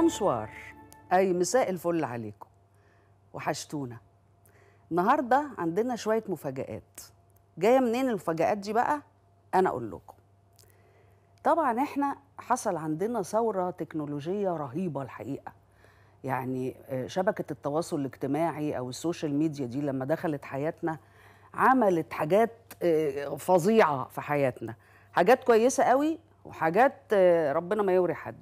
bonsoir أي مساء الفل عليكم. وحشتونا. النهاردة عندنا شوية مفاجآت. جاية منين المفاجآت دي بقى؟ أنا أقول لكم. طبعا إحنا حصل عندنا ثورة تكنولوجية رهيبة الحقيقة. يعني آه، شبكة التواصل الاجتماعي أو ال social media دي لما دخلت حياتنا عملت حاجات آه، فظيعة في حياتنا. حاجات كويسة قوي وحاجات آه، ربنا ما يوري حد.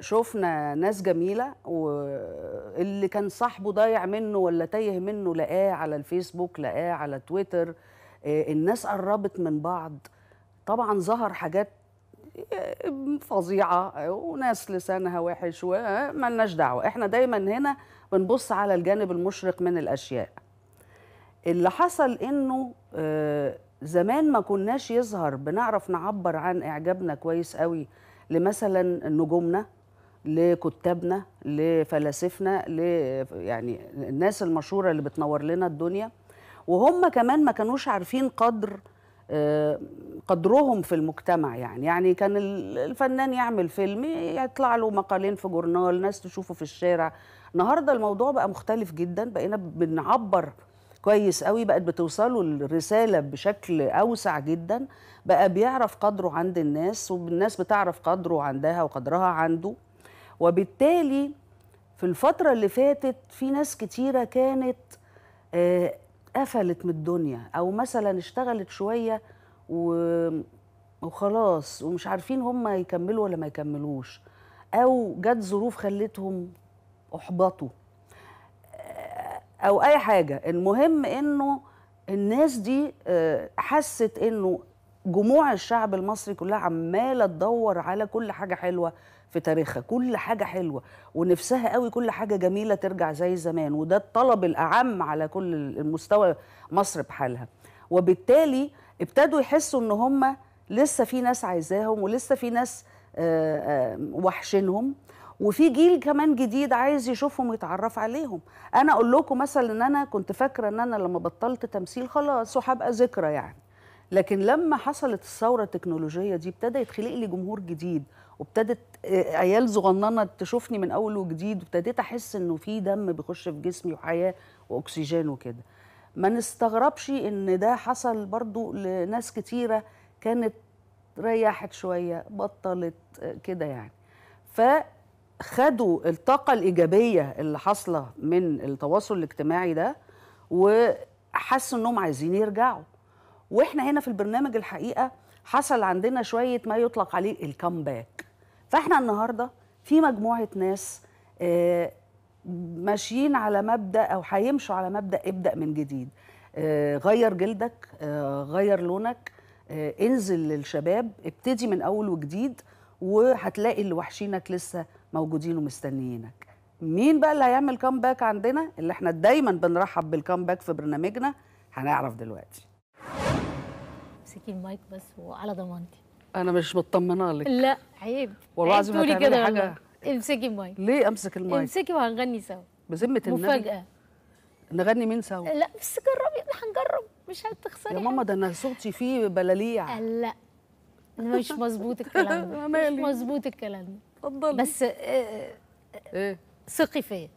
شفنا ناس جميلة واللي كان صاحبه ضايع منه ولا تايه منه لقاه على الفيسبوك لقاه على تويتر. آه، الناس قربت من بعض. طبعا ظهر حاجات آه، فظيعة. وناس لسانها وحش وملناش دعوة. إحنا دايما هنا بنبص على الجانب المشرق من الأشياء. اللي حصل إنه آه، زمان ما كناش يظهر. بنعرف نعبر عن إعجابنا كويس قوي. لمثلا نجومنا لكتابنا لفلاسفنا ل يعني الناس المشهورة اللي بتنور لنا الدنيا. وهم كمان ما كانوش عارفين قدر آه، قدرهم في المجتمع يعني. يعني كان ال- الفنان يعمل فيلم يطلع له مقالين في جورنال ناس تشوفه في الشارع. النهارده الموضوع بقى مختلف جدا بقينا بنعبر كويس قوي بقت بتوصله الرسالة بشكل أوسع جدا بقى بيعرف قدره عند الناس والناس بتعرف قدره عندها وقدرها عنده وبالتالي في الفترة اللي فاتت في ناس كتيرة كانت آه، قفلت من الدنيا أو مثلا اشتغلت شوية. وخلاص ومش عارفين هم يكملوا ولا ما يكملوش أو جت ظروف خلتهم أحبطوا أو أي حاجة. المهم إنه الناس دي آه، حست إنه جموع الشعب المصري كلها عمالة تدور على كل حاجة حلوة في تاريخها كل حاجة حلوة ونفسها قوي كل حاجة جميلة ترجع زي زمان وده الطلب الأعم على كل المستوى مصر بحالها. وبالتالي ابتدوا يحسوا إن هم لسه في ناس عايزاهم ولسه في ناس آه، آه، وحشينهم. وفي جيل كمان جديد عايز يشوفهم ويتعرف عليهم. أنا أقول لكم مثلا إن أنا كنت فاكرة إن أنا لما بطلت تمثيل خلاص وهبقى ذكرى يعني. لكن لما حصلت الثورة التكنولوجية دي ابتدى يتخلق لي جمهور جديد وابتدت آه، عيال صغننة تشوفني من أول وجديد وابتديت أحس إنه في دم بيخش في جسمي وحياة وأكسجين وكده. ما نستغربش إن ده حصل برضو لناس كتيرة كانت ريحت شوية بطلت آه، كده يعني. فخدوا الطاقة الإيجابية اللي حاصلة من التواصل الاجتماعي ده وحسوا إنهم عايزين يرجعوا. وإحنا هنا في البرنامج الحقيقة حصل عندنا شوية ما يطلق عليه الكامباك فإحنا النهارده في مجموعة ناس آه، ماشيين على مبدأ أو هيمشوا على مبدأ ابدأ من جديد. آه، غير جلدك آه، غير لونك انزل للشباب ابتدي من أول وجديد وهتلاقي اللي وحشينك لسه موجودين ومستنيينك. مين بقى اللي هيعمل comeback عندنا؟ اللي إحنا دايما بنرحب بال comeback في برنامجنا. هنعرف دلوقتي. امسكي المايك بس وعلى ضمانتي. أنا مش مطمنة لك. لا عيب. والله العظيم هتعملي كده. والله. امسكي المايك. ليه أمسك المايك؟ امسكي وهنغني سوا. بذمة النبي. مفاجأة. نغني مين سوا؟ لا بس جربي هنجرب. مش هتخسري يا ماما ده أنا صوتي فيه بلاليع. لا مش مظبوط الكلام ده. مش مظبوط الكلام ده. اتفضلي. بس آه، إيه؟ ثقي فيا.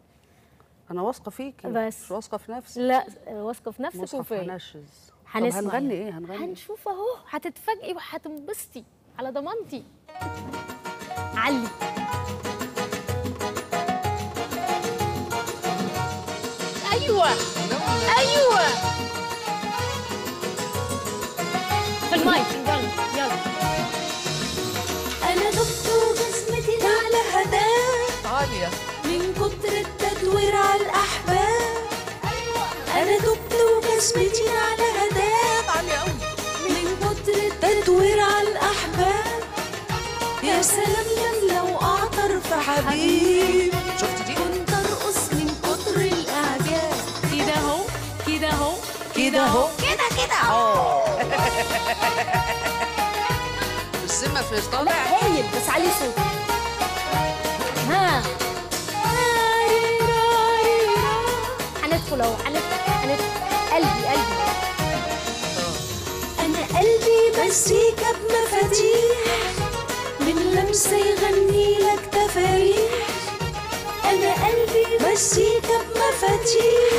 أنا واثقة فيكي. بس. مش واثقة في نفسي لا واثقة في نفسك وفيا. هنشز هنسمع. هنغني. إيه؟ هنغني. هنشوف أهو. هتتفاجئي وهتنبسطي على ضمانتي. علي. أيوه. أيوه. في المايك. عاليه من كتر التدوير على الأحباب. أنا دبت وجسمتي على قوي من كتر التدوير على الأحباب. يا سلام لما لو أعطر في حبيب. شفت دي؟ كنت أرقص من كتر الإعجاب. كده اهو كده اهو كده اهو. كده كده اهو. السمة في طالع هايل بس علي صوت. ها. هندخل اهو هندخل هندخل قلبي قلبي. أنا قلبي مزيكا بمفاتيح من لمسة يغني لك تفاريح. أنا قلبي مزيكا بمفاتيح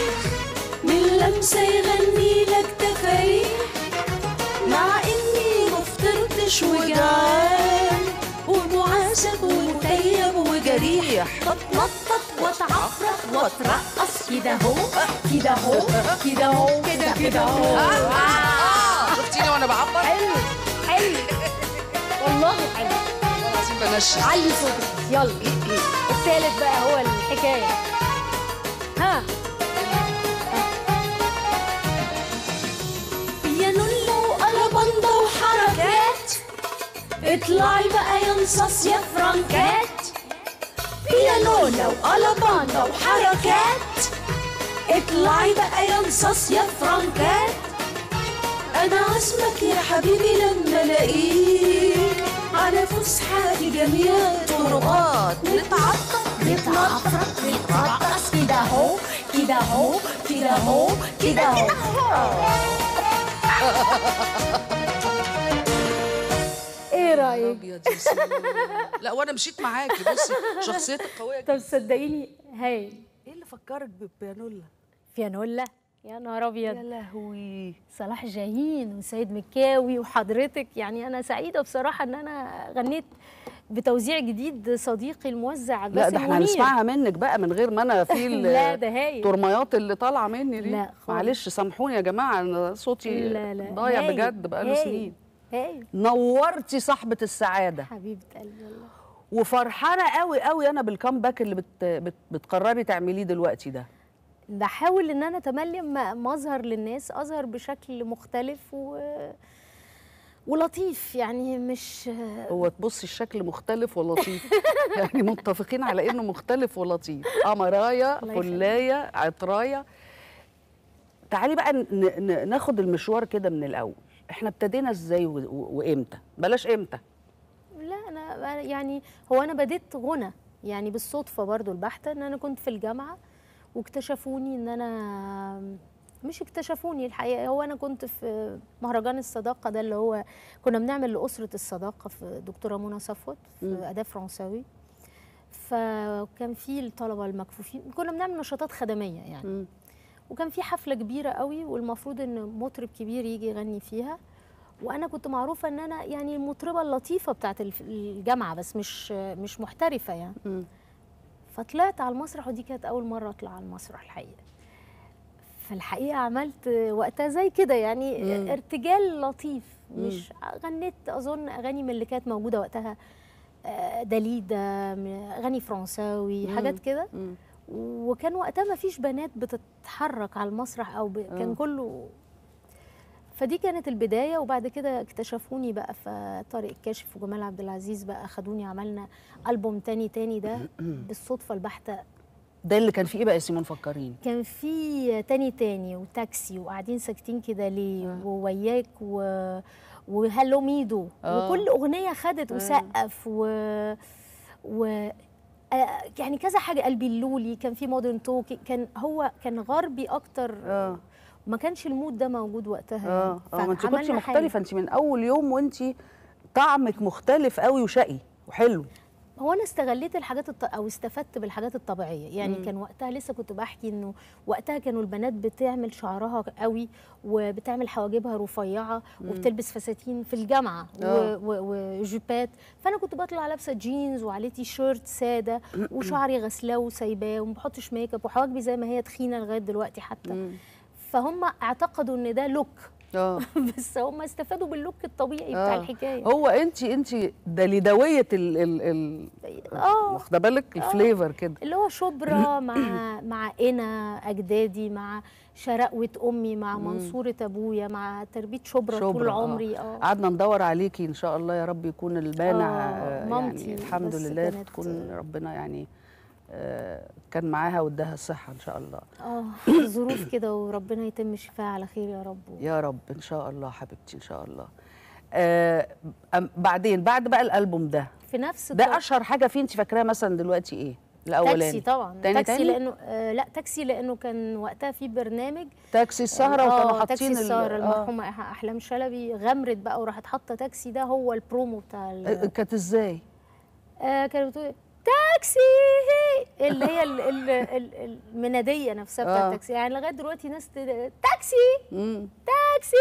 من لمسة يغني وجريح بتنطط واتعفرت واترقص كده اهو كده اهو كده اهو كده كده اهو شفتيني وأنا بعبر حلو حلو. والله حلو. العظيم بنشف علي صوتك. يلا. الثالث بقى هو الحكاية. ها. اطلعي بقى يا نصاص يا فرانكات يا نولا وقلبندا وحركات. اطلعي بقى يا نصاص يا فرانكات أنا عازمك يا حبيبي لما ألاقيك. على فسحة في جميع الطرقات. نتعطر. نتنطط نترقص كده اهو. كده اهو. كده اهو. كده اهو. إيه رأيك. لا وأنا مشيت معاكي بصي شخصيتك قوية جدا. طب صدقيني هايل إيه اللي فكرك ببيانولا فيانولا يا نهار أبيض. يا لهوي. صلاح جاهين وسيد مكاوي وحضرتك. يعني أنا سعيدة بصراحة إن أنا غنيت بتوزيع جديد صديقي الموزع لا باسم ده إحنا. هنسمعها منك بقى من غير ما أنا في لا ده هايل الترميات اللي طالعة مني دي. لا. معلش سامحوني يا جماعة أنا صوتي لا لا ضايع بجد بقاله سنين. نورتي صاحبة السعادة. حبيبة قلبي والله. وفرحانة قوي قوي أنا بالكامباك اللي بت... بت... بتقرري تعمليه دلوقتي ده. بحاول إن أنا أتملي م- مظهر للناس أظهر بشكل مختلف و... ولطيف يعني مش هو تبصي الشكل مختلف ولطيف. يعني متفقين على إنه مختلف ولطيف. قمرايه. فلايه عطرايه تعالي بقى. ناخد المشوار كده من الأول. إحنا ابتدينا إزاي. وإمتى بلاش إمتى لا أنا أنا يعني هو أنا بديت غنى يعني بالصدفة برضو البحتة إن أنا كنت في الجامعة واكتشفوني إن أنا مش اكتشفوني الحقيقة هو أنا كنت في مهرجان الصداقة ده اللي هو كنا بنعمل لأسرة الصداقة في دكتورة منى صفوت. في أداة فرنساوي فكان في الطلبة المكفوفين كنا بنعمل نشاطات خدمية يعني مم. وكان في حفلة كبيرة قوي والمفروض إن مطرب كبير يجي يغني فيها وأنا كنت معروفة إن أنا يعني المطربة اللطيفة بتاعت الف- الجامعة بس مش مش محترفة يعني مم. فطلعت على المسرح ودي كانت أول مرة أطلع على المسرح الحقيقة فالحقيقة عملت وقتها زي كده يعني مم. ارتجال لطيف مش غنيت أظن أغاني من اللي كانت موجودة وقتها آه، داليدا م- أغاني فرنساوي مم. حاجات كده مم. وكان وقتها ما فيش بنات بتتحرك على المسرح أو ب... كان آه. كله فدي كانت البداية وبعد كده اكتشفوني بقى في طارق الكاشف وجمال عبد العزيز بقى خدوني عملنا ألبوم تاني تاني ده بالصدفة البحتة ده اللي كان فيه إيه بقى يا سيمون فكريني كان في تاني تاني وتاكسي وقاعدين ساكتين كده ليه آه. ووياك و وهالو ميدو آه. وكل أغنية خدت آه. وسقف و و يعني كذا حاجة. قلبي اللولي كان في مودرن توك كان هو كان غربي أكتر. آه. ما كانش المود ده موجود وقتها آه. آه ما انت كنت فعملنا حاجة. مختلفة. انت من أول يوم وانت طعمك مختلف قوي وشقي وحلو. هو أنا استغليت الحاجات الط... أو استفدت بالحاجات الطبيعية يعني مم. كان وقتها لسه كنت بحكي إنه وقتها كانوا البنات بتعمل شعرها قوي وبتعمل حواجبها رفيعة وبتلبس فساتين في الجامعة آه. و... و... فأنا كنت بطلع لابسة جينز وعليه تي شيرت سادة وشعري غسلاه وسايباه وما بحطش ميك اب وحواجبي زي ما هي تخينة لغاية دلوقتي حتى مم. فهم اعتقدوا إن ده look آه. بس هم استفادوا بال look الطبيعي بتاع آه. الحكاية. هو انت انت دليدويه ال ال ال آه. واخدة بالك؟ ال flavor كده. اللي هو شبرا مع مع إنا أجدادي مع شرقوة أمي مع منصورة أبويا مع تربية شبرا, طول شبرا، آه. عمري آه. قعدنا ندور عليكي إن شاء الله يا رب يكون البانع آه، آه، مامتي يعني الحمد لله تكون ربنا يعني آه، كان معاها واداها الصحة إن شاء الله. آه ظروف كده وربنا يتم شفاها على خير يا رب. يا رب إن شاء الله حبيبتي إن شاء الله. آه بعدين بعد بقى الألبوم ده. في نفس ده الوقت- أشهر حاجة فيه انت فاكراها مثلا دلوقتي إيه؟ الأولاني. تاكسي طبعا. تاني تاكسي تاني؟ لأنه آه لا تاكسي لأنه كان وقتها في برنامج. تاكسي السهرة آه، وكانوا حاطين تاكسي ال- السهرة آه. المرحومة أح- أحلام شلبي غمرت بقى وراحت حاطة تاكسي ده هو البرومو بتاع آه، كانت إزاي؟ آه كانت بتقول تاكسي اللي هي ال- ال- ال- المنادية نفسها بتاعت آه. التاكسي يعني لغاية دلوقتي ناس تاكسي. تاكسي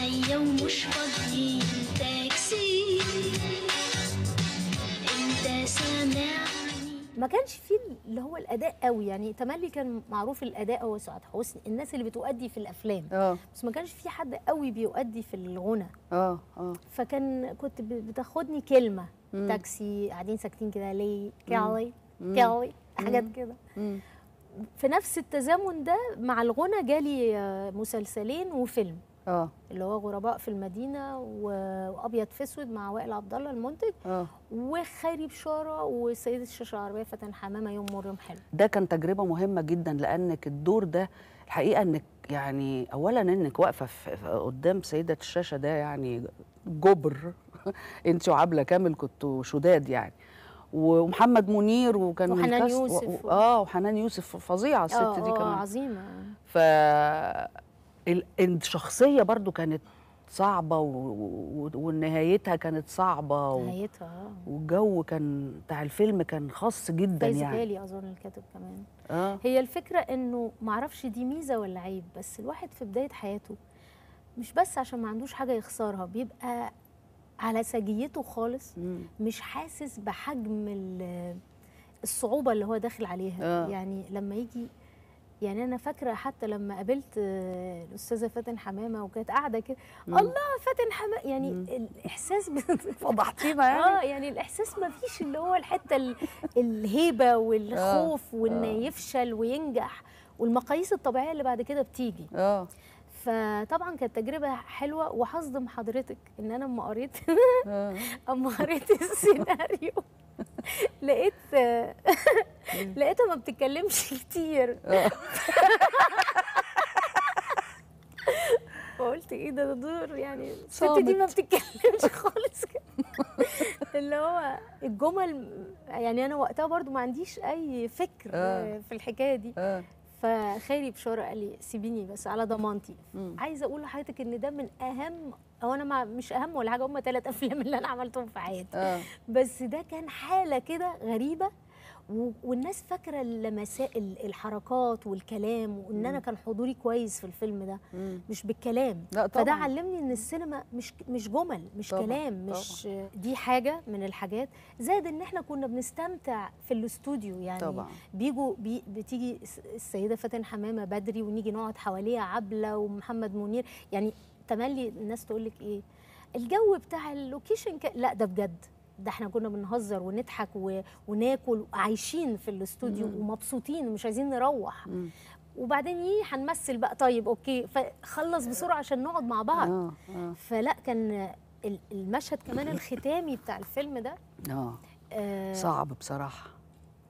عينيا ومش فاضيين. تاكسي انت سامعني. ما كانش فيه اللي هو الأداء قوي يعني تملي كان معروف الأداء هو سعاد حسني الناس اللي بتؤدي في الأفلام. آه. بس ما كانش في حد قوي بيؤدي في الغنى. آه آه. فكان كنت بتاخدني كلمة مم. تاكسي قاعدين ساكتين كده ليه؟ كالي مم. كالي حاجات كده. في نفس التزامن ده مع الغنى جالي آه، مسلسلين وفيلم. آه. اللي هو غرباء في المدينة وأبيض في أسود مع وائل عبد الله المنتج آه. وخيري بشارة وسيده الشاشه العربية فاتن حمامة يوم مر يوم حلو. ده كان تجربة مهمة جدا لأنك الدور ده الحقيقة إنك يعني اولا إنك واقفة قدام سيدة الشاشه ده يعني جبر. انت وعبله كامل كنتوا شداد يعني. ومحمد منير وكان وحنان يوسف و... آه وحنان يوسف فظيعة الست آه، دي آه، كمان. عظيمة. ف ال- الشخصية برضو كانت صعبة و... و... ونهايتها كانت صعبة و... نهايتها آه. والجو كان بتاع الفيلم كان خاص جدا يعني. غالي أظن الكاتب كمان. آه. هي الفكرة إنه معرفش دي ميزة ولا عيب بس الواحد في بداية حياته مش بس عشان ما عندوش حاجة يخسرها بيبقى على سجيته خالص مم. مش حاسس بحجم ال- الصعوبة اللي هو داخل عليها آه. يعني لما يجي يعني أنا فاكرة حتى لما قابلت آه، الاستاذه فاتن حمامة وكانت قاعدة كده. الله فاتن حمامة يعني مم. الإحساس فضحتينا يعني آه يعني الإحساس ما فيش اللي هو الحتة ال- الهيبة والخوف وان آه. يفشل وينجح والمقاييس الطبيعية اللي بعد كده بتيجي آه فطبعا كانت تجربة حلوة وهصدم حضرتك إن أنا أما قريت آه. أما قريت السيناريو لقيت لقيتها ما بتتكلمش كتير آه. فقلت إيه ده دور يعني الست دي ما. بتتكلمش خالص كده اللي هو الجمل يعني أنا وقتها برضو ما عنديش أي فكر آه. في الحكاية دي آه. فخيري بشاره قال لي سيبيني بس على ضمانتي. عايزه أقول لحضرتك إن ده من أهم أو أنا ما مش أهم ولا حاجة هم ثلاث أفلام اللي أنا عملتهم في حياتي آه بس ده كان حالة كده غريبة والناس فاكرة اللمساء ال- الحركات والكلام وإن أنا كان حضوري كويس في الفيلم ده. مم. مش بالكلام. لا فده طبعا علمني إن السينما مش مش جمل مش طبعاً، كلام مش دي حاجة من الحاجات. زائد إن إحنا كنا بنستمتع في الاستوديو يعني طبعا. بيجوا بي بتيجي الس- السيدة فاتن حمامة بدري ونيجي نقعد حواليها عبلة ومحمد منير. يعني تملي الناس تقول لك إيه؟ الجو بتاع ال location ك... لا ده بجد. ده إحنا كنا بنهزر ونضحك. وناكل عايشين في الاستوديو. ومبسوطين ومش عايزين نروح مم. وبعدين إيه هنمثل بقى طيب okay فخلص بسرعة عشان نقعد مع بعض آه آه فلا كان ال- المشهد كمان الختامي بتاع الفيلم ده آه آه صعب بصراحة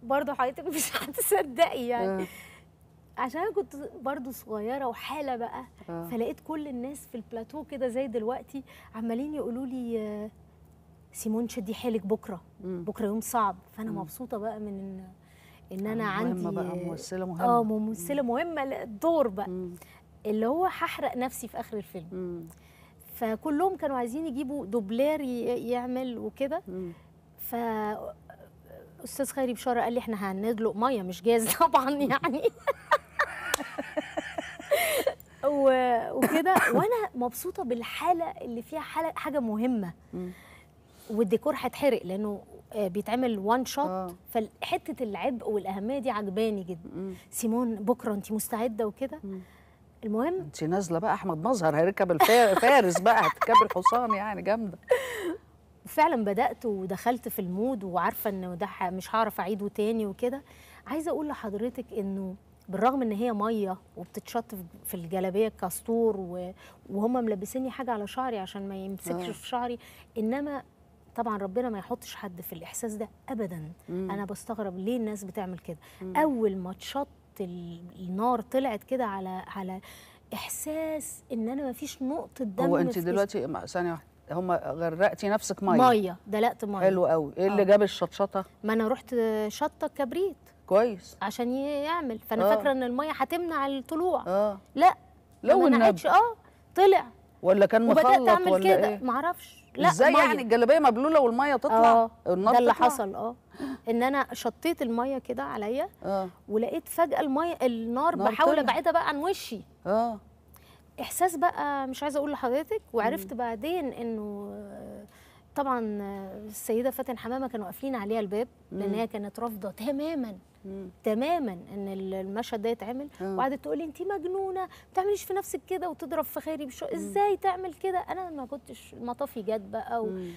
برضه حضرتك مش هتصدقي يعني آه. عشان أنا كنت برضه صغيرة وحالة بقى آه. فلقيت كل الناس في البلاتو كده زي دلوقتي عمالين يقولوا لي آه، سيمون شدي حيلك بكرة مم. بكرة يوم صعب فأنا مم. مبسوطة بقى من ان إن أنا مهمة عندي بقى ممثلة مهمة آه ممثلة مهمة الدور بقى مم. اللي هو هحرق نفسي في آخر الفيلم مم. فكلهم كانوا عايزين يجيبوا دوبلير يعمل وكده. ف أستاذ خيري بشارة قال لي إحنا هندلق مية مش جاز طبعا يعني وكده وأنا مبسوطة بالحاله اللي فيها حاله حاجة مهمة مم. والديكور هيتحرق لأنه آه، بيتعمل one shot آه. فحتة العبء والأهمية دي عجباني جدا مم. سيمون بكرة انت مستعدة وكده. المهم انت نازلة بقى أحمد مظهر هيركب الفا- فارس بقى هتركب الحصان يعني جامدة فعلا بدأت ودخلت في المود وعارفة إنه ده مش هعرف أعيده تاني وكده عايزة أقول لحضرتك إنه بالرغم إن هي مية وبتتشط في- الجلابية كاستور و- وهم ملبسيني حاجة على شعري عشان ما يمسكش آه. في شعري إنما طبعا ربنا ما يحطش حد في الإحساس ده ابدا. مم. أنا بستغرب ليه الناس بتعمل كده. أول ما اتشط ال- النار طلعت كده على على إحساس إن أنا ما فيش نقطة دم هو أنت. دلوقتي ثانية واحدة هم غرقتي نفسك مية؟ مية دلقت مية. حلو قوي. إيه اللي آه. جاب الشطشطة؟ ما أنا رحت شطة كبريت. كويس. عشان يعمل. فأنا آه. فاكرة إن المية هتمنع الطلوع. آه. لا لو ما آه طلع. ولا كان وبدأت مخلط أعمل ولا كده. إيه؟ معرفش. لا إزاي. يعني الجلابية مبلولة والمية تطلع آه النار ده اللي تطلع؟ حصل آه إن أنا شطيت المية كده عليا آه ولقيت فجأة المية النار نار بحاول. أبعدها بقى عن وشي آه إحساس بقى مش عايزة أقول لحضرتك وعرفت بعدين إنه آه، طبعا آه، السيدة فاتن حمامة كانوا قافلين عليها الباب لأن. هي كانت رافضة تماما مم. تماما إن ال- المشهد ده يتعمل آه. وقعدت تقول لي انت مجنونة ما تعمليش في نفسك كده وتضرب في خيري بشو إزاي تعمل كده أنا ما كنتش مطافي جت بقى مم.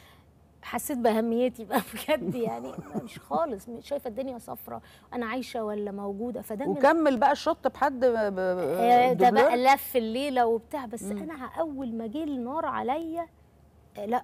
وحسيت بأهميتي بقى بجد يعني مش خالص مش شايفة الدنيا صفرة أنا عايشة ولا موجودة فده وكمل بقى الشط بحد آه، ده؟ بقى لف الليلة وبتاع بس أنا أول ما جه النار عليا آه، لأ